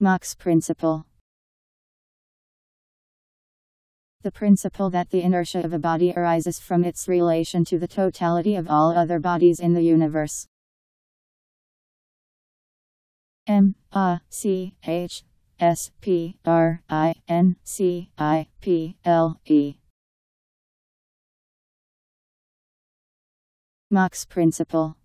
Mach's principle. The principle that the inertia of a body arises from its relation to the totality of all other bodies in the universe. M A C H S P R I N C I P L E Mach's principle